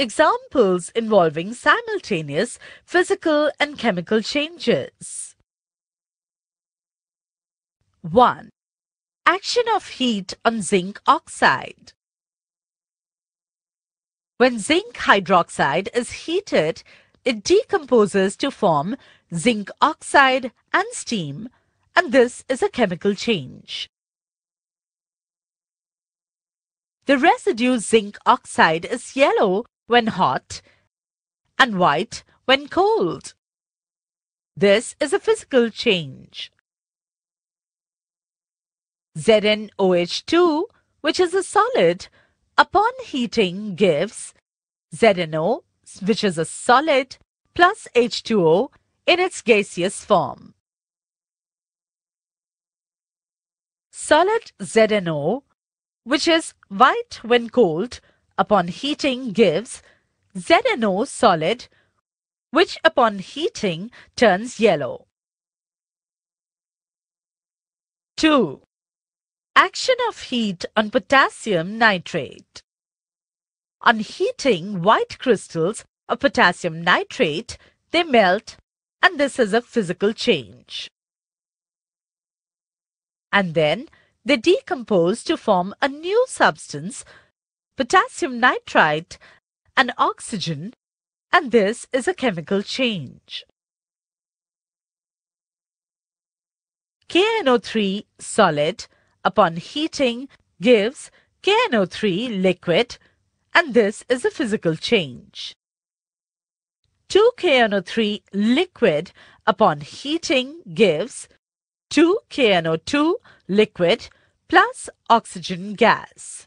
examples involving simultaneous physical and chemical changes. 1. Action of heat on zinc oxide. When zinc hydroxide is heated, it decomposes to form zinc oxide and steam, and this is a chemical change. The residue zinc oxide is yellow when hot and white when cold. This is a physical change. ZnOH2, which is a solid, upon heating gives ZnO, which is a solid, plus H2O in its gaseous form. Solid ZnO which is white when cold, upon heating gives ZnO solid, which upon heating turns yellow. 2. Action of heat on potassium nitrate. On heating white crystals of potassium nitrate, they melt and this is a physical change. And then they decompose to form a new substance, potassium nitrite and oxygen, and this is a chemical change. KNO3 solid upon heating gives KNO3 liquid and this is a physical change. 2KNO3 liquid upon heating gives 2KNO2 liquid plus oxygen gas.